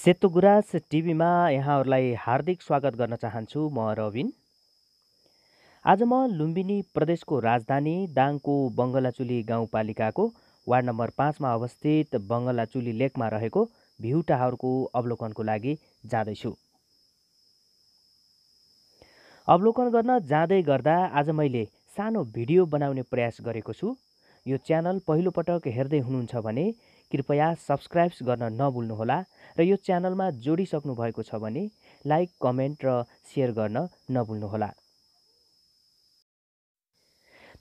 सेतो गुराँस टिभीमा यहाँहरूलाई हार्दिक स्वागत गर्न चाहन्छु म रविन। आज म लुम्बिनी प्रदेशको राजधानी दाङको बङ्गलाचुली गाउँपालिकाको वार्ड नम्बर पाँचमा अवस्थित बङ्गलाचुली लेकमा रहेको भ्यू टावरको अवलोकनको लागि जाँदैछु। अवलोकन गर्न जाँदै गर्दा आज मैले सानो भिडियो बनाउने प्रयास गरेको छु। यो च्यानल पहिलोपटक हेर्दै हुनुहुन्छ भने कृपया सब्सक्राइब्स गर्न नभुल्नुहोला र यो च्यानलमा जोडिसक्नु भएको छ भने लाइक कमेन्ट र सेयर गर्न नभुल्नुहोला।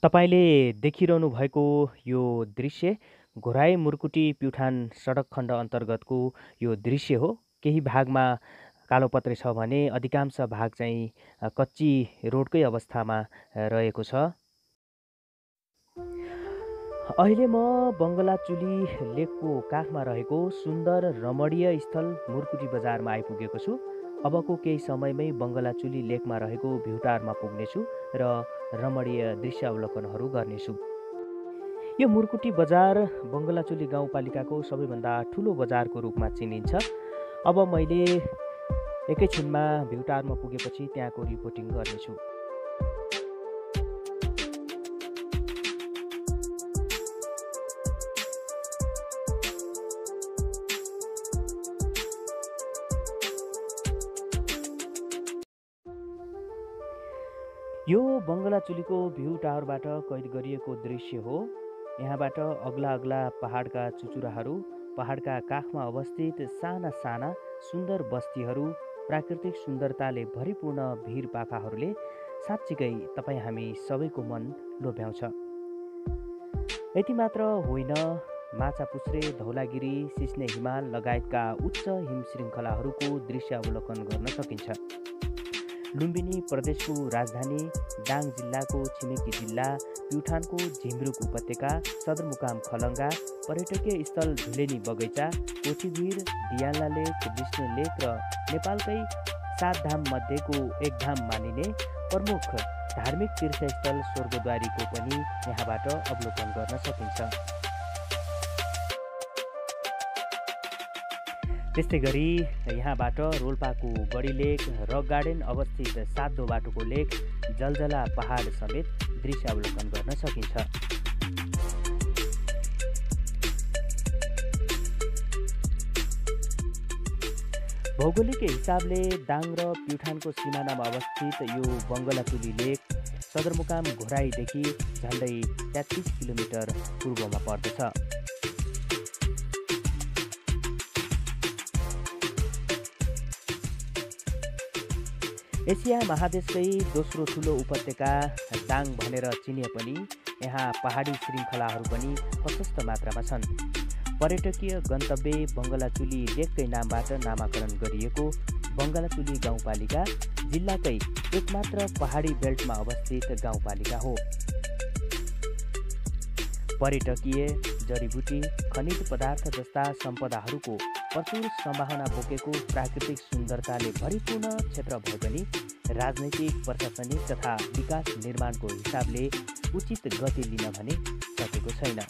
तपाईँले देखिरहनु भएको यो दृश्य घोराई मुर्कुटी प्युठान सडक खण्ड अन्तर्गतको यो दृश्य हो। केही भागमा कालोपत्रे छ भने अधिकांश भाग चाहिँ कच्ची रोडकै अवस्थामा रहेको छ। अहिले म बङ्गलाचुली लेकको काखमा रहेको सुन्दर रमणीय स्थल मुर्कुटी बजारमा आइपुगेको छु। अबको केही समयमै बङ्गलाचुली लेकमा रहेको भ्युटारमा पुग्नेछु र रमणीय दृश्य अवलोकनहरू गर्नेछु। यो मुर्कुटी बजार बङ्गलाचुली गाउँपालिकाको सबैभन्दा ठुलो बजारको रूपमा चिनिन्छ। अब मैले एकैछिनमा भ्युटारमा पुगेपछि त्यहाँको रिपोर्टिङ गर्नेछु। यो बङ्गलाचुलीको भ्यू टावरबाट कैद गरिएको दृश्य हो। यहाँबाट अग्ला अग्ला पहाडका चुचुराहरू पहाडका काखमा अवस्थित साना साना सुन्दर बस्तीहरू प्राकृतिक सुन्दरताले भरिपूर्ण भिर पाखाहरूले साँच्चीकै तपाईँ हामी सबैको मन लोभ्याउँछ। यति मात्र होइन माछा पुछ्रे धौलागिरी सिस्ने हिमाल लगायतका उच्च हिम श्रृङ्खलाहरूको दृश्य अवलोकन गर्न सकिन्छ। लुम्बिनी प्रदेशको राजधानी दाङ जिल्लाको छिमेकी जिल्ला प्युठानको झिमरुक उपत्यका सदरमुकाम खलङ्गा पर्यटकीय स्थल झुलेनी बगैँचा कोठीभिर दियाला लेक विष्णु लेक र नेपालकै सात धाम मध्येको एक धाम मानिने प्रमुख धार्मिक तीर्थस्थल स्वर्गद्वारीको पनि यहाँबाट अवलोकन गर्न सकिन्छ। त्यस्तै गरी यहाँबाट रोल्पाको गढी लेक रक गार्डन अवस्थित सातो बाटोको लेक जलजला पहाड समेत दृश्य अवलोकन गर्न सकिन्छ। भौगोलिक हिसाबले दाङ र प्युठानको सिमानामा अवस्थित यो बङ्गलाचुली लेक सदरमुकाम घोराईदेखि झन्डै तेत्तिस किलोमिटर पूर्वमा पर्दछ। एसिया महादेशकै दोस्रो ठुलो उपत्यका दाङ भनेर चिनिए पनि यहाँ पहाडी श्रृङ्खलाहरू पनि प्रशस्त मात्रामा छन्। पर्यटकीय गन्तव्य बङ्गलाचुली लेककै नामबाट नामाकरण गरिएको बङ्गलाचुली गाउँपालिका जिल्लाकै एकमात्र पहाडी बेल्टमा अवस्थित गाउँपालिका हो। पर्यटकीय जडीबुटी खनिज पदार्थ जस्ता सम्पदाहरूको प्रचुर सम्भावना बोकेको प्राकृतिक सुन्दरताले भरिपूर्ण क्षेत्र भए पनि राजनैतिक प्रशासनिक तथा विकास निर्माणको हिसाबले उचित गति लिन भने सकेको छैन।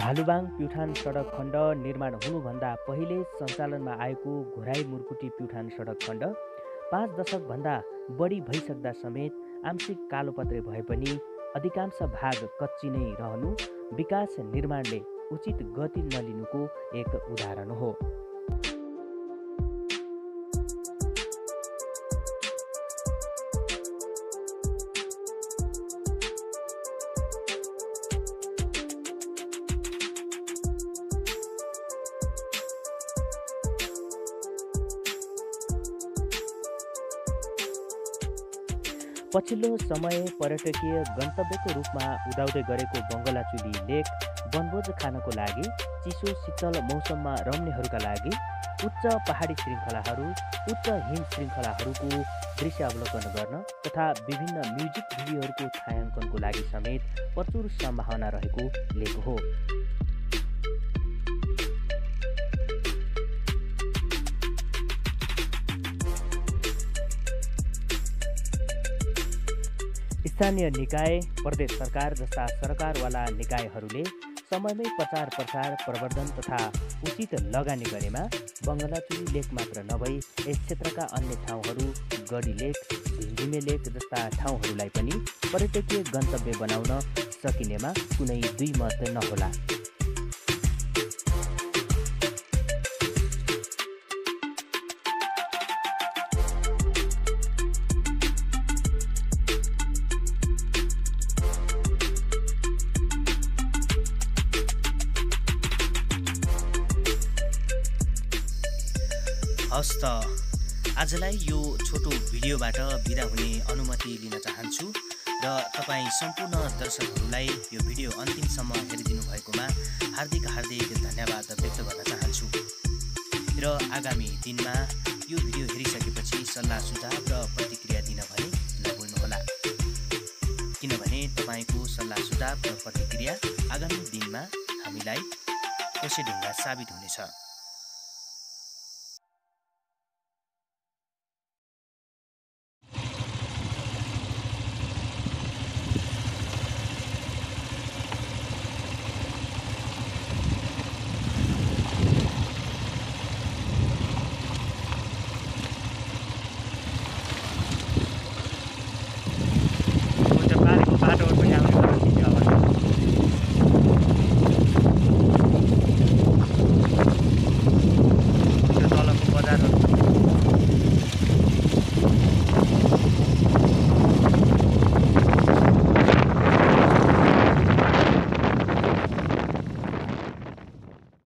भालुबाङ प्युठान सडक खण्ड निर्माण हुनुभन्दा पहिले सञ्चालनमा आएको घोराई मुर्कुटी प्युठान सडक खण्ड पाँच दशकभन्दा बढी भइसक्दा समेत आंशिक कालोपत्रे भए पनि अधिकांश भाग कच्ची नै रहनु विकास निर्माणले उचित गति नलिनुको एक उदाहरण हो। पछिल्लो समय पर्यटकीय गन्तव्यको रूपमा उदाउँदै गरेको बङ्गलाचुली लेक वनभोज खानको लागि चिसो शीतल मौसममा रम्नेहरूका लागि उच्च पहाडी श्रृङ्खलाहरू उच्च हिम श्रृङ्खलाहरूको दृश्य अवलोकन गर्न तथा विभिन्न म्युजिक भिडियोहरूको छायाङ्कनको लागि समेत प्रचुर सम्भावना रहेको लेक हो। स्थानीय निकाय प्रदेश सरकार जस्ता सरकारवाला निकायहरूले समयमै प्रचार प्रसार प्रवर्धन तथा उचित लगानी गरेमा बङ्गलाचुरी लेक मात्र नभई यस क्षेत्रका अन्य ठाउँहरू गढी लेक झिमे लेक जस्ता ठाउँहरूलाई पनि पर्यटकीय गन्तव्य बनाउन सकिनेमा कुनै दुई मत नहोला। हस् त। आजलाई यो छोटो भिडियोबाट बिदा हुने अनुमति लिन चाहन्छु र तपाईँ सम्पूर्ण दर्शकहरूलाई यो भिडियो अन्तिमसम्म हेरिदिनु भएकोमा हार्दिक हार्दिक धन्यवाद व्यक्त गर्न चाहन्छु। र आगामी दिनमा यो भिडियो हेरिसकेपछि सल्लाह सुझाव र प्रतिक्रिया दिन भने नभुल्नुहोला किनभने तपाईँको सल्लाह सुझाव र प्रतिक्रिया आगामी दिनमा हामीलाई कोसे ढुङ्गा साबित हुनेछ।